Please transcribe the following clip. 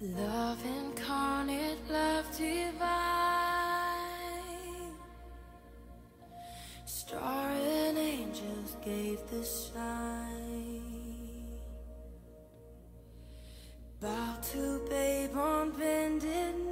Love incarnate, love divine. Star and angels gave the sign. Bow to babe on bended